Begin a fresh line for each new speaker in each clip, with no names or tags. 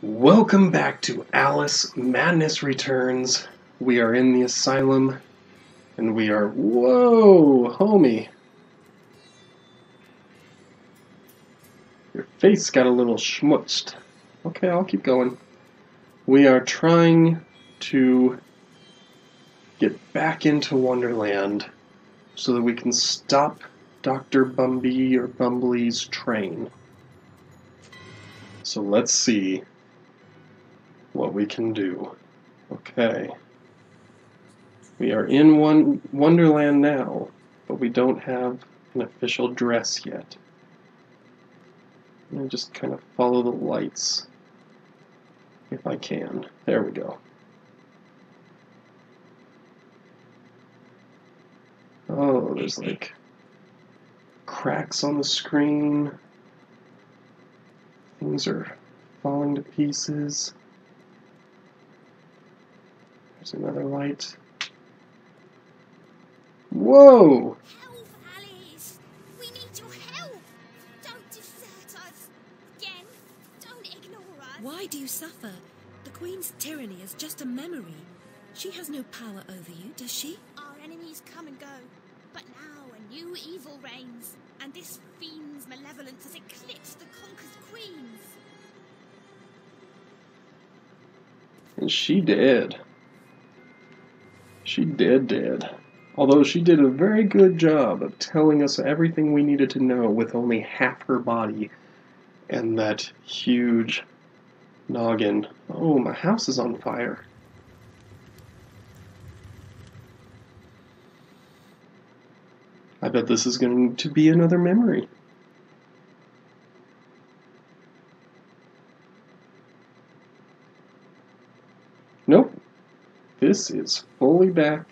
Welcome back to Alice Madness Returns. We are in the asylum and we are. Whoa, homie. Your face got a little schmutzed. Okay, I'll keep going. We are trying to get back into Wonderland so that we can stop Dr. Bumby or Bumbly's train. So let's see what we can do. Okay. We are in one Wonderland now, but we don't have an official dress yet. Let me just kind of follow the lights if I can. There we go. Oh, there's like cracks on the screen. Things are falling to pieces. There's another light. Whoa!
Help, Alice! We need your help! Don't desert us! Again, don't ignore us!
Why do you suffer? The Queen's tyranny is just a memory. She has no power over you, does she?
Our enemies come and go, but now a new evil reigns, and this fiend's malevolence has eclipsed the conquered queens.
And she did. She did, did. Although she did a very good job of telling us everything we needed to know with only half her body and that huge noggin. Oh, my house is on fire. I bet this is going to be another memory. Nope. This is fully back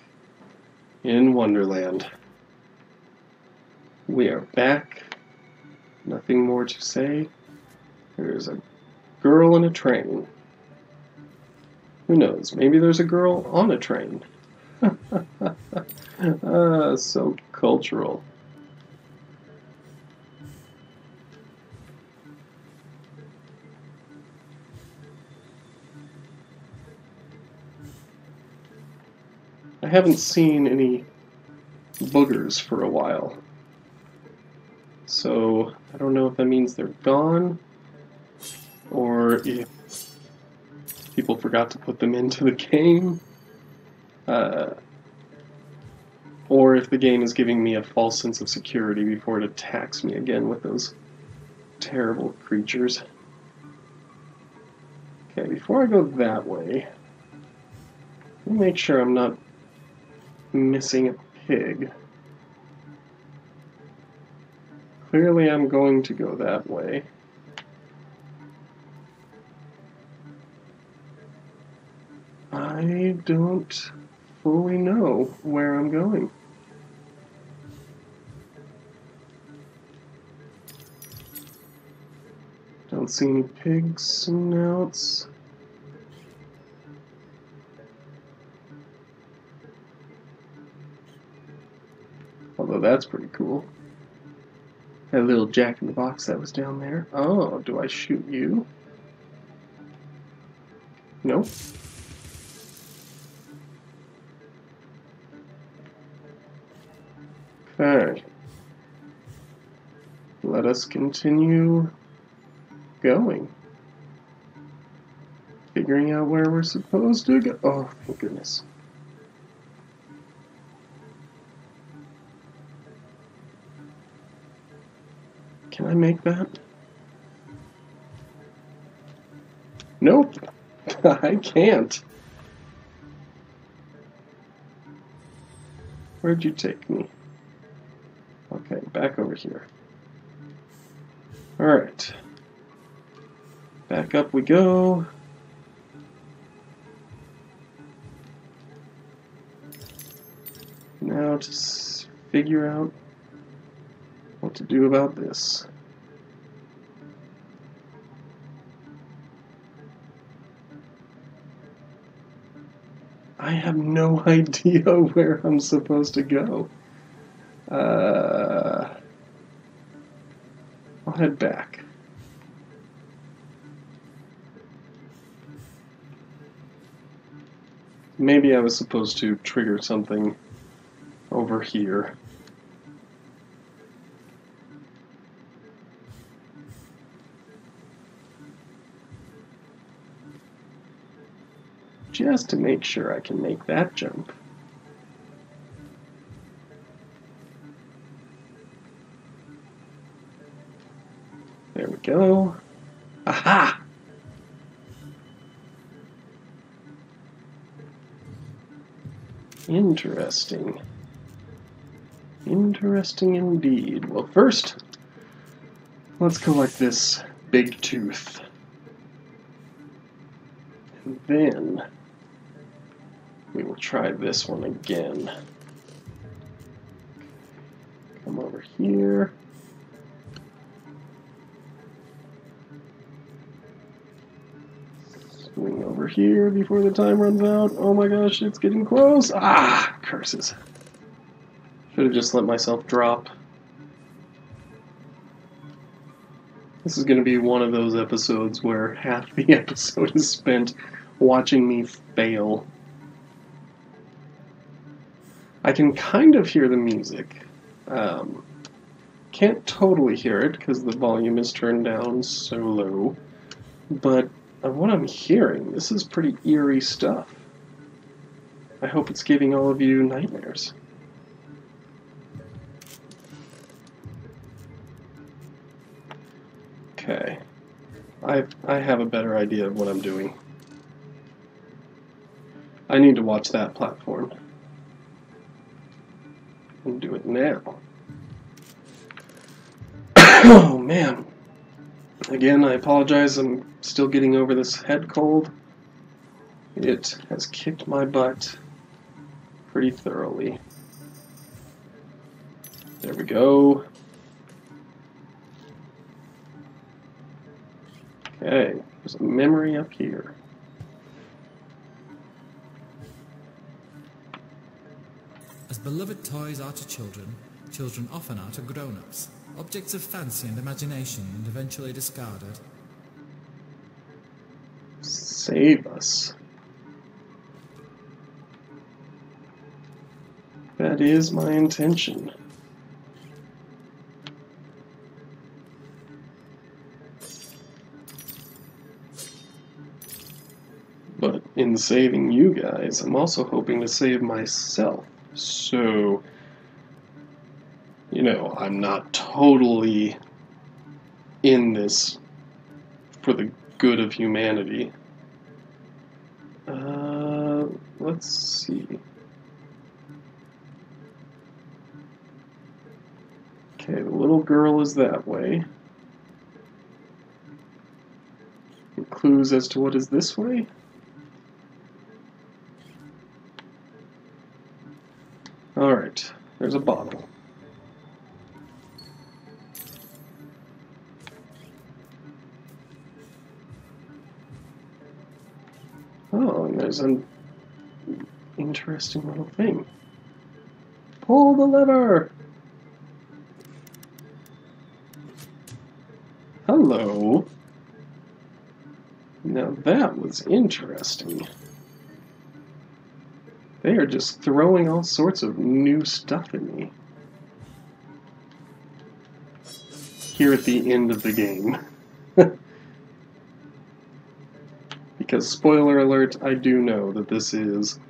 in Wonderland. We are back. Nothing more to say. There's a girl in a train. Who knows? Maybe there's a girl on a train. ah, so cultural. Haven't seen any boogers for a while. So I don't know if that means they're gone or if people forgot to put them into the game. Uh, or if the game is giving me a false sense of security before it attacks me again with those terrible creatures. Okay, before I go that way, make sure I'm not missing a pig. Clearly I'm going to go that way. I don't fully know where I'm going. Don't see any pig snouts. That's pretty cool. That little jack in the box that was down there. Oh, do I shoot you? Nope. Okay. Let us continue going. Figuring out where we're supposed to go. Oh, thank goodness. Can I make that? Nope. I can't. Where'd you take me? Okay, back over here. Alright. Back up we go. Now to figure out what to do about this. I have no idea where I'm supposed to go. Uh, I'll head back. Maybe I was supposed to trigger something over here. Just to make sure I can make that jump. There we go. Aha! Interesting. Interesting indeed. Well, first, let's collect this big tooth. And then, we will try this one again. Come over here. Swing over here before the time runs out. Oh my gosh, it's getting close. Ah, curses. Should have just let myself drop. This is going to be one of those episodes where half the episode is spent watching me fail. I can kind of hear the music. Um, can't totally hear it because the volume is turned down so low. But of what I'm hearing, this is pretty eerie stuff. I hope it's giving all of you nightmares. Okay. I I have a better idea of what I'm doing. I need to watch that platform. And do it now. oh man. Again, I apologize. I'm still getting over this head cold. It has kicked my butt pretty thoroughly. There we go. Okay, there's a memory up here.
Beloved toys are to children, children often are to grown-ups. Objects of fancy and imagination and eventually discarded.
Save us. That is my intention. But in saving you guys, I'm also hoping to save myself. So, you know, I'm not totally in this for the good of humanity. Uh, let's see. Okay, the little girl is that way. Clues as to what is this way? Alright, there's a bottle. Oh, and there's an interesting little thing. Pull the lever! Hello. Now that was interesting. They are just throwing all sorts of new stuff at me. Here at the end of the game. because, spoiler alert, I do know that this is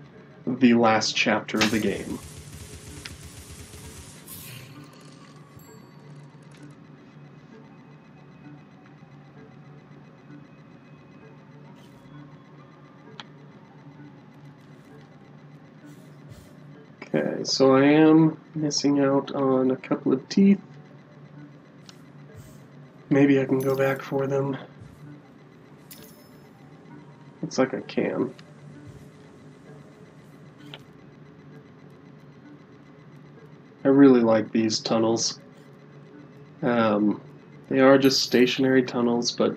the last chapter of the game. So I am missing out on a couple of teeth. Maybe I can go back for them. Looks like I can. I really like these tunnels. Um, they are just stationary tunnels, but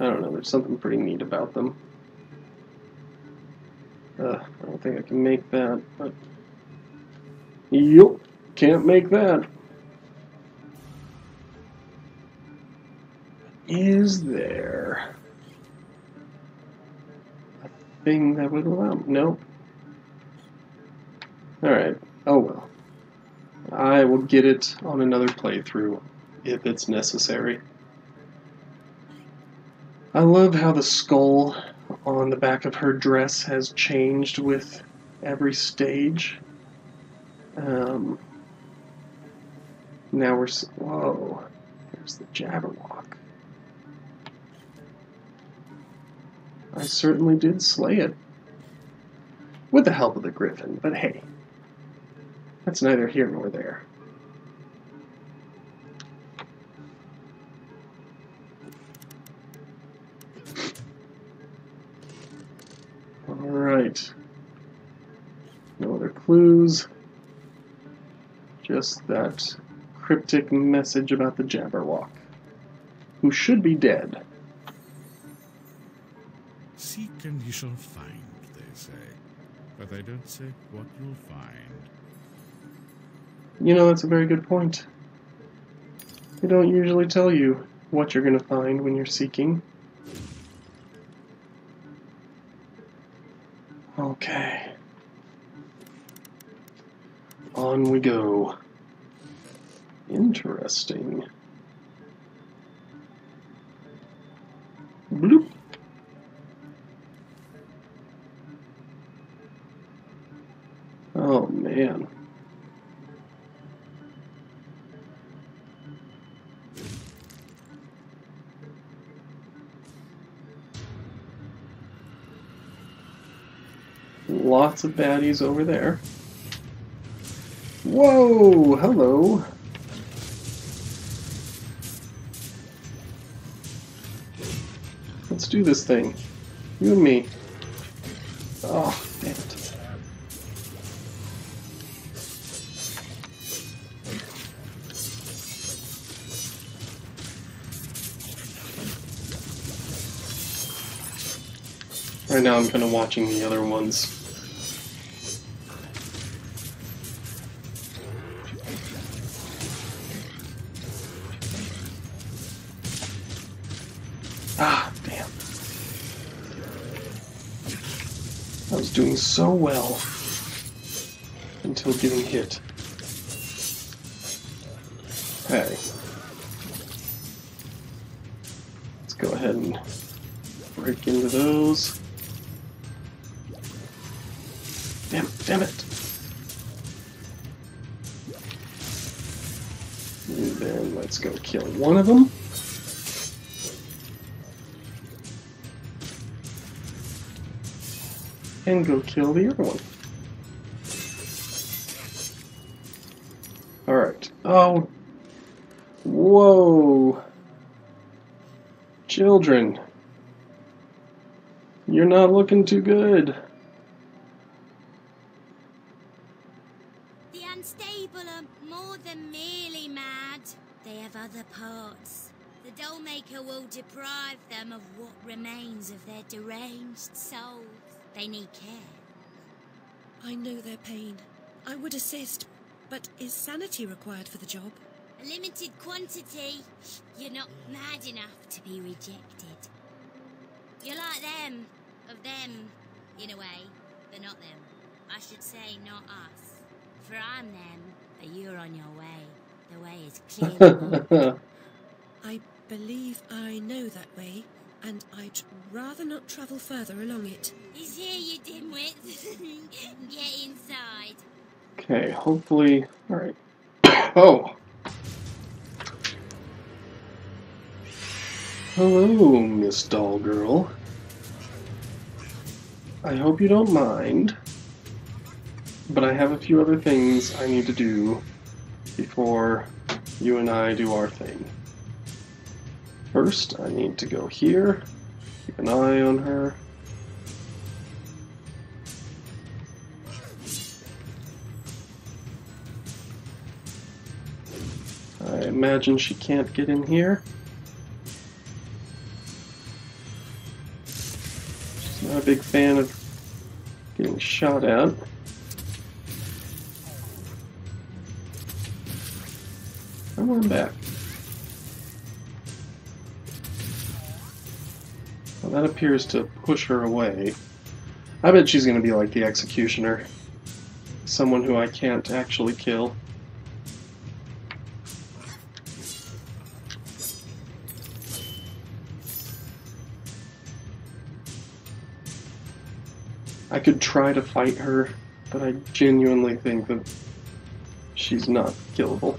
I don't know, there's something pretty neat about them. Uh, I don't think I can make that, but Yup, can't make that. Is there a thing that would allow? No. Alright. Oh well. I will get it on another playthrough if it's necessary. I love how the skull on the back of her dress has changed with every stage. Um, now we're. Whoa. There's the Jabberwock. I certainly did slay it. With the help of the Griffin, but hey. That's neither here nor there. Alright. No other clues. Just that cryptic message about the Jabberwock, who should be dead.
Seek and you shall find, they say. But they don't say what you'll find.
You know, that's a very good point. They don't usually tell you what you're going to find when you're seeking. Okay. On we go. Interesting. Bloop. Oh man. Lots of baddies over there. Whoa! Hello! Let's do this thing. You and me. Oh, damn it. Right now I'm kind of watching the other ones. So well until getting hit. Hey. Let's go ahead and break into those. Damn it, damn it. And then let's go kill one of them. And go kill the other one. Alright. Oh. Whoa. Children. You're not looking too good.
The unstable are more than merely mad. They have other parts. The dollmaker will deprive them of what remains of their deranged souls. They need care.
I know their pain. I would assist, but is sanity required for the job?
A limited quantity. You're not mad enough to be rejected. You're like them, of them, in a way, but not them. I should say, not us. For I'm them, but you're on your way. The way is clear.
I believe I know that way, and I'd rather not travel further along it.
He's here, you dimwit. Get inside.
Okay, hopefully. Alright. Oh! Hello, Miss Doll Girl. I hope you don't mind, but I have a few other things I need to do before you and I do our thing. First, I need to go here, keep an eye on her. I imagine she can't get in here. She's not a big fan of getting shot at. Come on back. That appears to push her away. I bet she's going to be like the executioner. someone who I can't actually kill. I could try to fight her, but I genuinely think that she's not killable.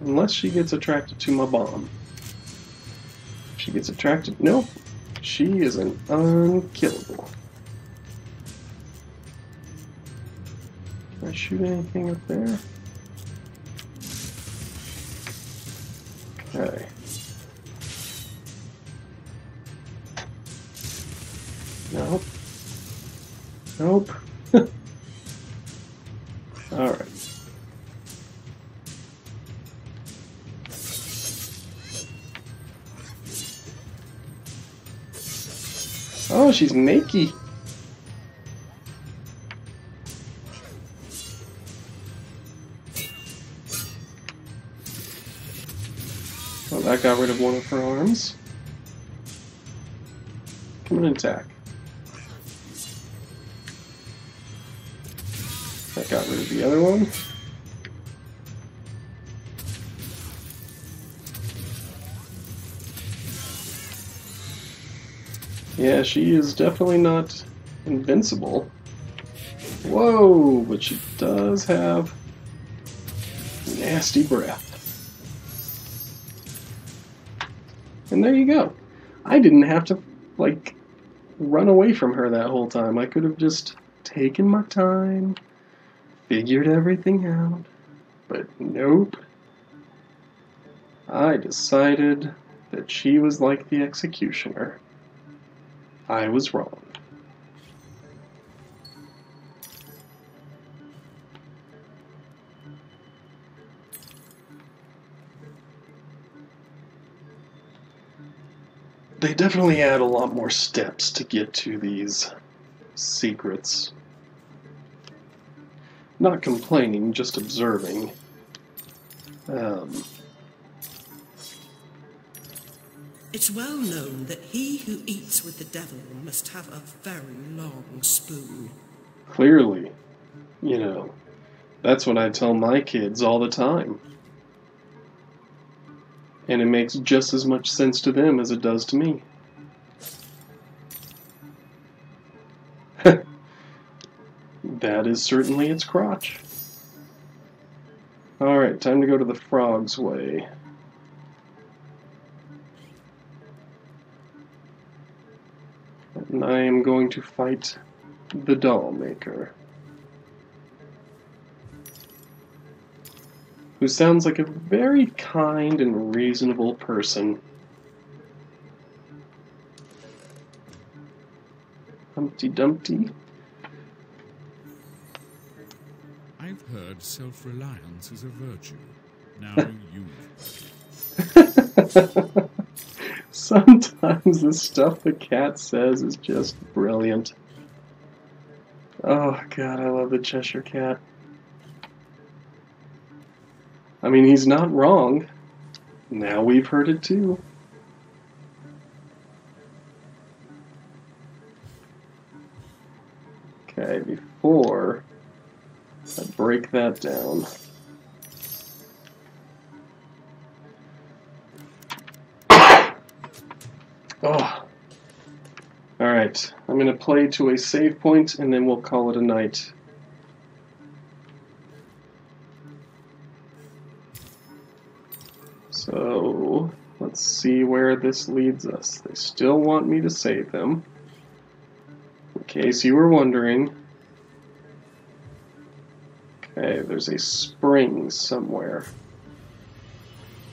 Unless she gets attracted to my bomb. She gets attracted. Nope. She is an unkillable. Can I shoot anything up there? Okay. Nope. Nope. She's naked. Well, that got rid of one of her arms. Come and attack. That got rid of the other one. Yeah, she is definitely not invincible. Whoa, but she does have nasty breath. And there you go. I didn't have to, like, run away from her that whole time. I could have just taken my time, figured everything out. But nope. I decided that she was like the executioner. I was wrong. They definitely add a lot more steps to get to these secrets. Not complaining, just observing. Um,
It's well known that he who eats with the devil must have a very long spoon.
Clearly, you know, that's what I tell my kids all the time. And it makes just as much sense to them as it does to me. that is certainly its crotch. Alright, time to go to the Frog's Way. And I am going to fight the doll maker. Who sounds like a very kind and reasonable person. Humpty Dumpty.
I've heard self reliance is a virtue. Now you.
Sometimes the stuff the cat says is just brilliant. Oh god, I love the Cheshire Cat. I mean, he's not wrong. Now we've heard it too. Okay, before I break that down. I'm going to play to a save point and then we'll call it a night. So, let's see where this leads us. They still want me to save them. In case you were wondering. Okay, there's a spring somewhere.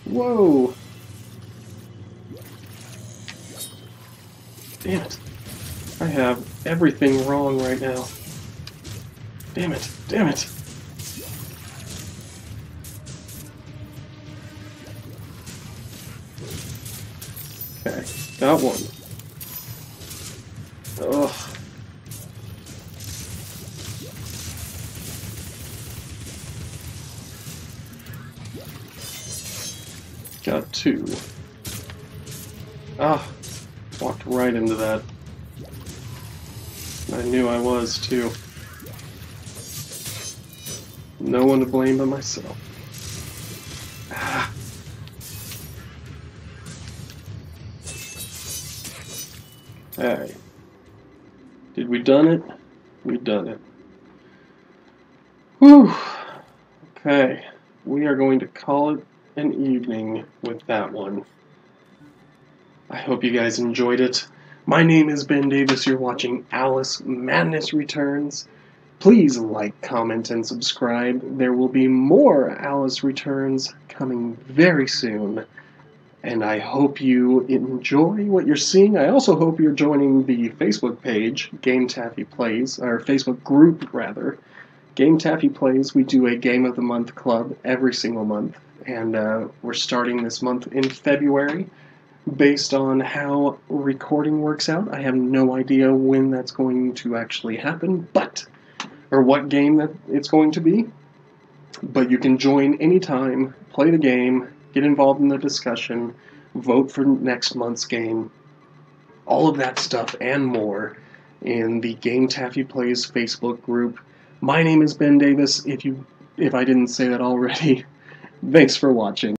Whoa! Damn it. I have everything wrong right now. Damn it. Damn it. Okay, got one. Ugh. Got two. Ah, walked right into that. I knew I was too. No one to blame but myself. Ah. Hey. Did we done it? We done it. Whew. Okay. We are going to call it an evening with that one. I hope you guys enjoyed it. My name is Ben Davis. You're watching Alice Madness Returns. Please like, comment, and subscribe. There will be more Alice Returns coming very soon. And I hope you enjoy what you're seeing. I also hope you're joining the Facebook page, Game Taffy Plays, or Facebook group, rather. Game Taffy Plays, we do a Game of the Month club every single month. And uh, we're starting this month in February based on how recording works out. I have no idea when that's going to actually happen, but or what game that it's going to be. But you can join anytime, play the game, get involved in the discussion, vote for next month's game, all of that stuff and more in the Game Taffy Plays Facebook group. My name is Ben Davis. If you if I didn't say that already, thanks for watching.